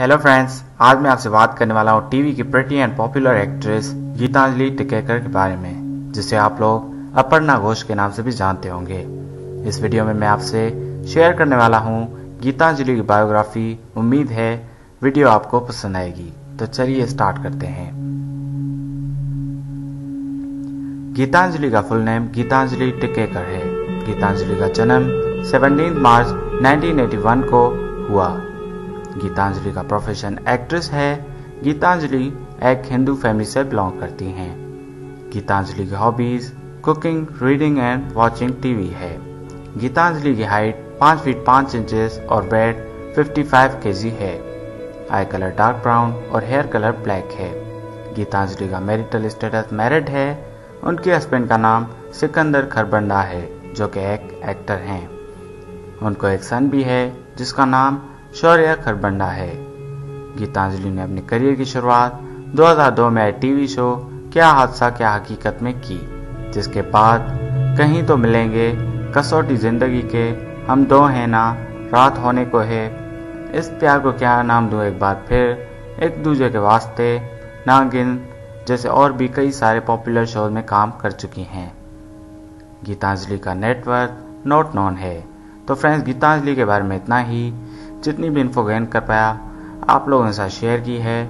Hello friends आज मैं आपसे बात करने वाला हूँ टीवी की pretty and popular actress Gitanjali Tikekar के बारे में, जिसे आप लोग अपर्णा घोष के नाम से भी जानते होंगे। इस वीडियो में मैं आपसे शेयर करने वाला हूँ गीतांजलि की बायोग्राफी उम्मीद है वीडियो आपको पसंद आएगी। तो चलिए स्टार्ट करते हैं। गीतांजलि का फुल नेम गीतांजलि टिकेकर है। गीतांजलि का जन्म 17 मार्च 1981 को हुआ। गीतांजलि का प्रोफेशन एक्ट्रेस है। गीतांजलि एक हिंदू फैमिली से बिलोंग करती हैं। गीतांजलि की hobbies cooking reading and watching TV है। गीतांजलि की हाइट 5 फीट 5 इंचेस और वेट 55 केजी है। आई कलर डार्क ब्राउन और हेयर कलर ब्लैक है। गीतांजलि का मैरिटल स्टेटस मैरिड है। उनके हस्बैंड का नाम सिकंदर खरबंडा है, जो कि एक एक्टर हैं। उनको एक सन भी है, जिसका नाम शौर्य खरबंडा है। गीतांजलि ने अपने करियर की शुरुआत 2002 में आए टीवी शो क्या हादसा क्या हकीकत में की, जिसके बाद कहीं तो मिलेंगे कसौटी ज़िंदगी के, हम दो हैं ना, रात होने को है। इस प्यार को क्या नाम दूँ एक बार फिर, एक दूसरे के वास्ते नागिन जैसे और भी कई सारे पॉपुलर शो में काम कर चुकी हैं। गीतांजलि का नेटवर्क नोट नॉन है। तो फ्रेंड्स, गीतांजलि के बारे में इतना ही। जितनी भी इन्फो गेन कर पाया आप लोगों के साथ शेयर की है।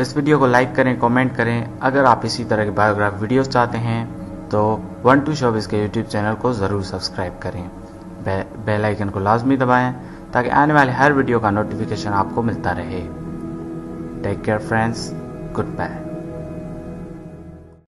इस वीडियो को लाइक करें कमेंट करें। अगर आप इसी तरह के बायोग्राफ वीडियोस चाहते हैं तो वन टू शोबिस के यूट्यूब चैनल को ज़रूर सब्सक्राइब करें। बे, बेल आइकन को लाजमी दबाएँ ताकि आने वाले हर वीडियो का नोटिफिकेशन आपको मिलता रहे। Take care friends good bye